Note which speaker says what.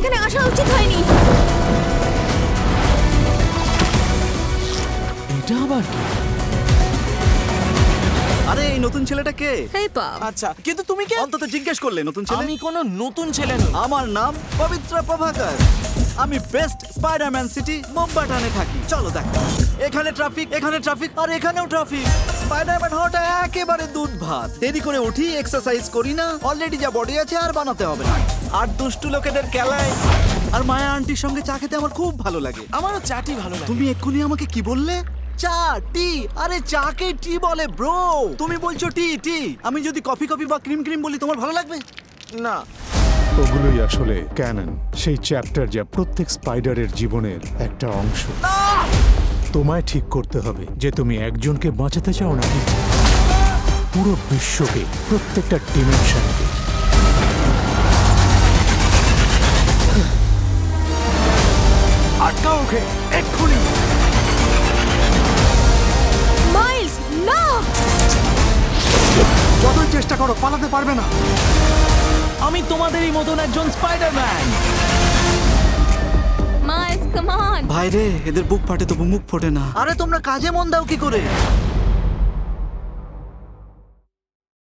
Speaker 1: এখানে আসা উচিত হয়নি।
Speaker 2: এটা আবার কি?
Speaker 3: আরে এই নতুন ছেলেটা কে?
Speaker 1: এই পাপ
Speaker 2: আচ্ছা কিন্তু তুমি কে?
Speaker 3: অন্তত জিজ্ঞেস করলে নতুন ছেলে।
Speaker 2: আমি কোনো নতুন ছেলে নই।
Speaker 3: আমার নাম পবিত্র প্রভাকর। আমি বেস্ট স্পাইডারম্যান সিটি মুম্বাটানে থাকি। চলো দেখ। এখানে ট্রাফিক এখানে ট্রাফিক আর এখানেও ট্রাফিক। স্পাইডারম্যান হওয়াটা একেবারে দুধ ভাত দেরি করে উঠি এক্সারসাইজ করি না অলরেডি যা বডি আছে আর বানাতে হবে না। আর দুষ্টু লোকেদের খেলায় আর মায়া আন্টির সঙ্গে চা খেতে আমার খুব ভালো লাগে।
Speaker 2: আমারও চাটি ভালো লাগে।
Speaker 3: তুমি এক্ষুনি আমাকে কি বললে? চা টি। আরে চাকে টি বলে ব্রো তুমি বলছো টি টি। আমি যদি কফি কফি বা ক্রিম ক্রিম বলি তোমার ভালো লাগবে?
Speaker 2: না।
Speaker 4: ওগুলোই আসলে ক্যানন সেই চ্যাপ্টার যা প্রত্যেক স্পাইডারের জীবনের একটা অংশ। তোমায় ঠিক করতে হবে যে তুমি একজনকে বাঁচাতে চাও নাকি? পুরো বিশ্বকে প্রত্যেকটা ডিমেনশনকে ওকে এক্ষুনি।
Speaker 1: মাইলস না!
Speaker 4: যতই চেষ্টা করো পালাতে পারবে না।
Speaker 2: আমি তোমাদেরই মতন একজন স্পাইডারম্যান
Speaker 3: রে এদের বুক ফাটে তবু মুখ ফোটে না। আরে তোমরা কাজে মন দাও কি করে?